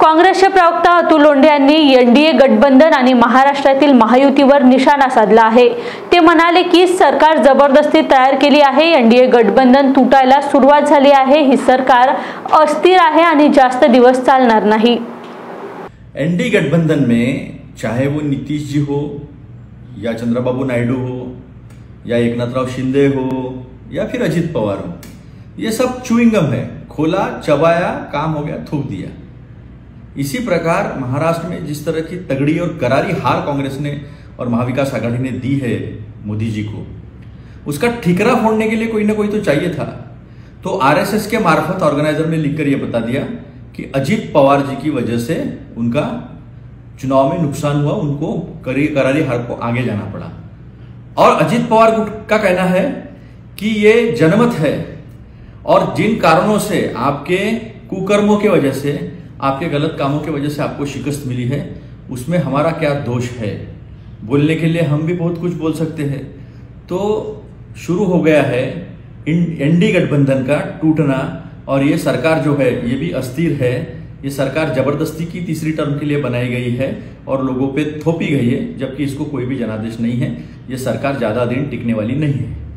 काँग्रेसचे प्रवक्ता अतुल लोंढे यांनी एनडीए गठबंधन आणि महाराष्ट्रातील महायुतीवर निशाणा साधला आहे. ते म्हणाले की सरकार जबरदस्ती तयार केली आहे एनडीए गठबंधन तुटायला सुरुवात झाली आहे ही सरकार अस्थिर आहे आणि जास्त दिवस चालणार नाही. एनडीए गठबंधन में चाहे वो नीतीश जी हो या चंद्रबाबू नायडू हो या एकनाथराव शिंदे हो या फिर अजित पवार हो ये सब चुईंगम है। खोला चबाया काम हो गया थूक दिया। इसी प्रकार महाराष्ट्र में जिस तरह की तगड़ी और करारी हार कांग्रेस ने और महाविकास आघाड़ी ने दी है मोदी जी को, उसका ठिकरा फोड़ने के लिए कोई ना कोई तो चाहिए था। तो आरएसएस के मार्फत ऑर्गेनाइजर ने लिखकर यह बता दिया कि अजित पवार जी की वजह से उनका चुनाव में नुकसान हुआ, उनको करी, करारी हार को आगे जाना पड़ा। और अजित पवार गुट का कहना है कि ये जनमत है और जिन कारणों से आपके कुकर्मों की वजह से आपके गलत कामों की वजह से आपको शिकस्त मिली है, उसमें हमारा क्या दोष है? बोलने के लिए हम भी बहुत कुछ बोल सकते हैं। तो शुरू हो गया है एनडी गठबंधन का टूटना, और ये सरकार जो है, ये भी अस्थिर है। ये सरकार ज़बरदस्ती की तीसरी टर्म के लिए बनाई गई है, और लोगों पे थोपी गई है, जबकि इसको कोई भी जनादेश नहीं है। ये सरकार ज़्यादा दिन टिकने वाली नहीं है।